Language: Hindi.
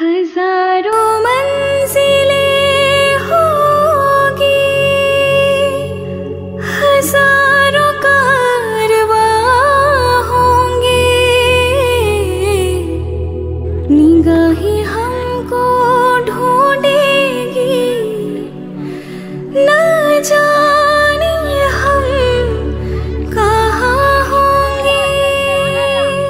हज़ारों मंजिलें होगी हज़ारों कारवा होंगे। निगाहें हमको ढूंढेगी न जा